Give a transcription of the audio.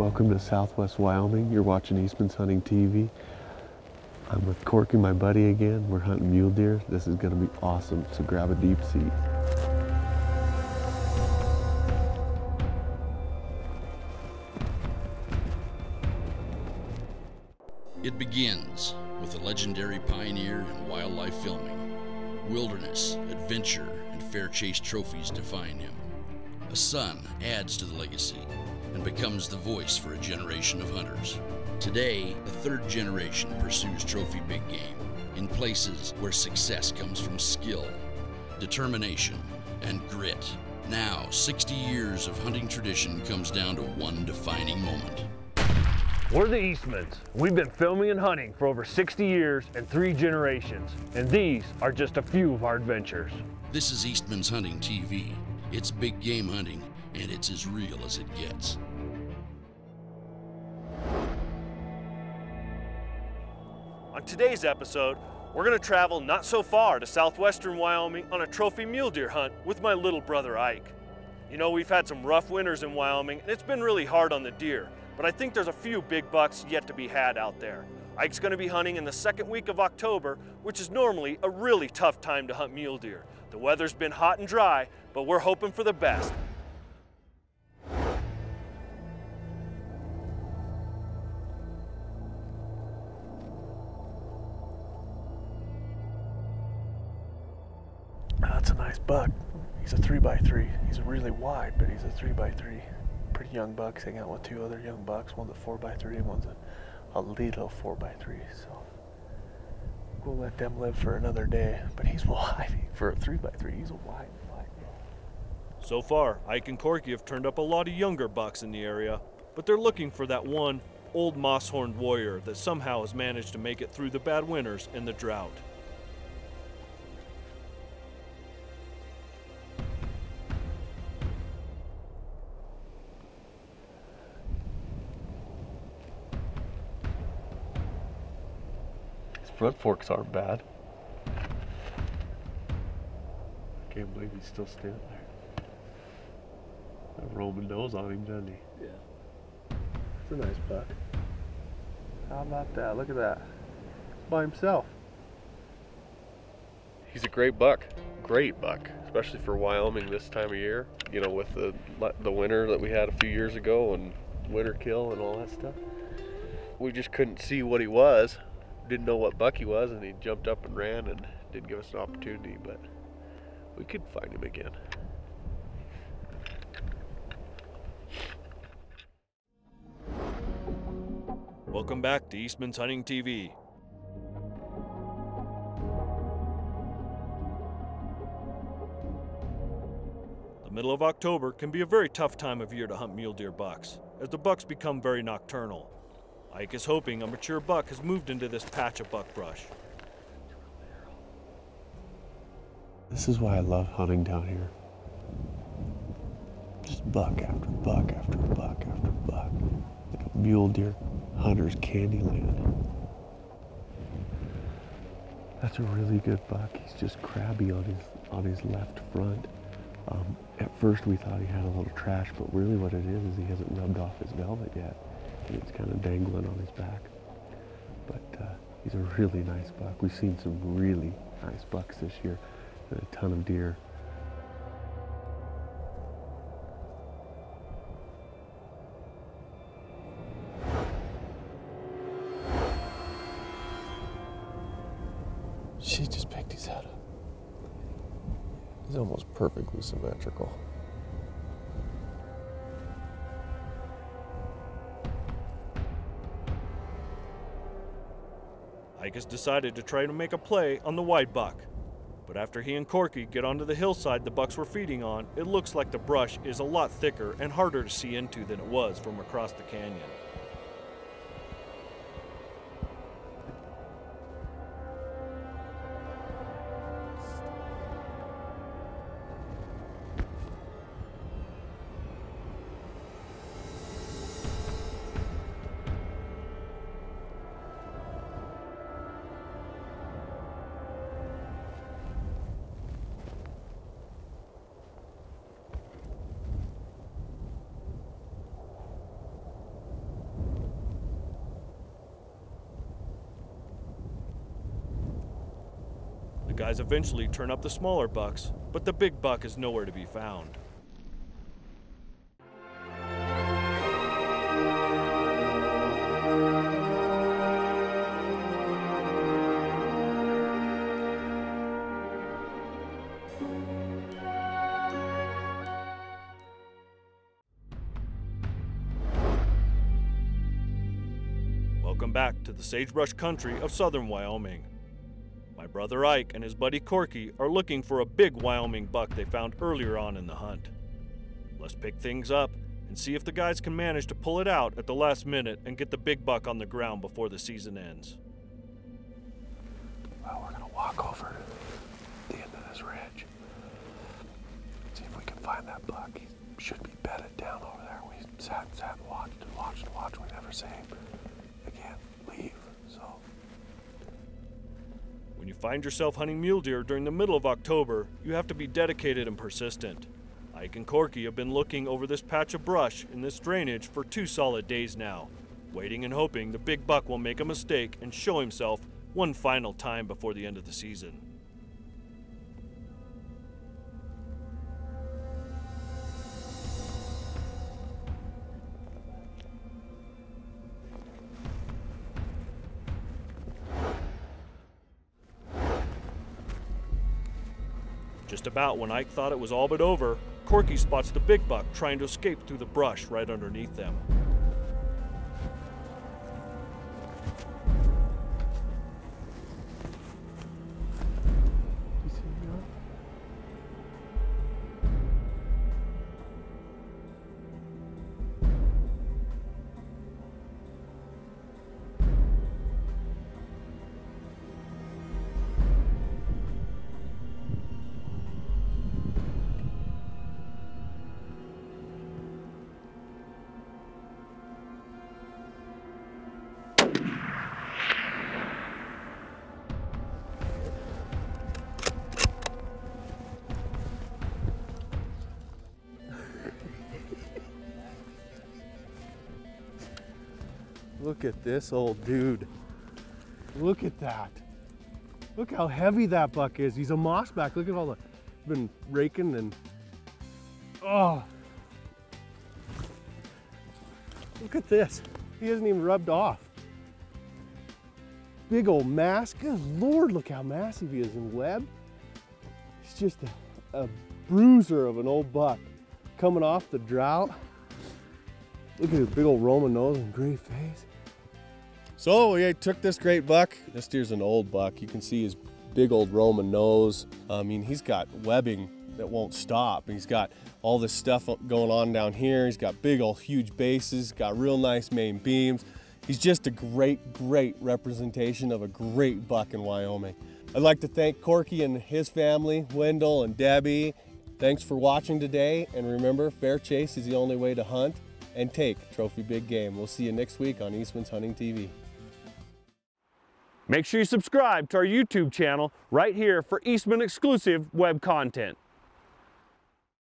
Welcome to Southwest Wyoming. You're watching Eastman's Hunting TV. I'm with Corky, my buddy again. We're hunting mule deer. This is gonna be awesome, so grab a deep seat. It begins with a legendary pioneer in wildlife filming. Wilderness, adventure, and fair chase trophies define him. A son adds to the legacy and becomes the voice for a generation of hunters. Today, the third generation pursues trophy big game in places where success comes from skill, determination, and grit. Now, 60 years of hunting tradition comes down to one defining moment. We're the Eastmans. We've been filming and hunting for over 60 years and three generations, and these are just a few of our adventures. This is Eastman's Hunting TV. It's big game hunting, and it's as real as it gets. On today's episode, we're going to travel not so far to southwestern Wyoming on a trophy mule deer hunt with my little brother Ike. You know, we've had some rough winters in Wyoming and it's been really hard on the deer, but I think there's a few big bucks yet to be had out there. Ike's going to be hunting in the second week of October, which is normally a really tough time to hunt mule deer. The weather's been hot and dry, but we're hoping for the best. Ah, that's a nice buck. He's a three by three. He's really wide, but he's a three by three. Pretty young bucks. Hang out with two other young bucks. One's a four by three, and one's a, a little four by three. So we'll let them live for another day. But he's wide for a three by three. He's a wide, wide. So far, Ike and Corky have turned up a lot of younger bucks in the area, but they're looking for that one old moss-horned warrior that somehow has managed to make it through the bad winters and the drought. Front forks aren't bad. I Can't believe he's still standing there. Got a Roman nose on him, doesn't he? Yeah. It's a nice buck. How about that? Look at that. By himself. He's a great buck. Great buck, especially for Wyoming this time of year. You know, with the the winter that we had a few years ago and winter kill and all that stuff. We just couldn't see what he was. Didn't know what buck he was, and he jumped up and ran and didn't give us an opportunity. But we could find him again. Welcome back to Eastman's Hunting TV. The middle of October can be a very tough time of year to hunt mule deer bucks, as the bucks become very nocturnal. Ike is hoping a mature buck has moved into this patch of buckbrush. This is why I love hunting down here. Just buck after buck after buck after buck. Like mule deer hunter's candy land. That's a really good buck. He's just crabby on his on his left front. Um, at first we thought he had a little trash, but really what it is is he hasn't rubbed off his velvet yet. And it's kind of dangling on his back. But uh, he's a really nice buck. We've seen some really nice bucks this year and a ton of deer. She just picked his head up. He's almost perfectly symmetrical. Ike has decided to try to make a play on the white buck. But after he and Corky get onto the hillside the bucks were feeding on, it looks like the brush is a lot thicker and harder to see into than it was from across the canyon. Guys eventually turn up the smaller bucks, but the big buck is nowhere to be found. Welcome back to the sagebrush country of southern Wyoming. My brother Ike and his buddy Corky are looking for a big Wyoming buck they found earlier on in the hunt. Let's pick things up and see if the guys can manage to pull it out at the last minute and get the big buck on the ground before the season ends. Well, we're gonna walk over the end of this ridge. See if we can find that buck. He should be bedded down over there. We sat sat and watched and watched and watched. We never again, leave. So When you find yourself hunting mule deer during the middle of October, you have to be dedicated and persistent. Ike and Corky have been looking over this patch of brush in this drainage for two solid days now, waiting and hoping the big buck will make a mistake and show himself one final time before the end of the season. Just about when Ike thought it was all but over, Corky spots the big buck trying to escape through the brush right underneath them. Look at this old dude. Look at that. Look how heavy that buck is. He's a mossback. Look at all the been raking and oh. Look at this. He hasn't even rubbed off. Big old mass. Good lord, look how massive he is in web. He's just a, a bruiser of an old buck coming off the drought. Look at his big old Roman nose and gray face. So we took this great buck. This deer's an old buck. You can see his big old Roman nose. I mean, he's got webbing that won't stop. He's got all this stuff going on down here. He's got big old huge bases, got real nice main beams. He's just a great, great representation of a great buck in Wyoming. I'd like to thank Corky and his family, Wendell and Debbie. Thanks for watching today. And remember, fair chase is the only way to hunt and take trophy big game. We'll see you next week on Eastman's Hunting TV. Make sure you subscribe to our YouTube channel right here for Eastman exclusive web content.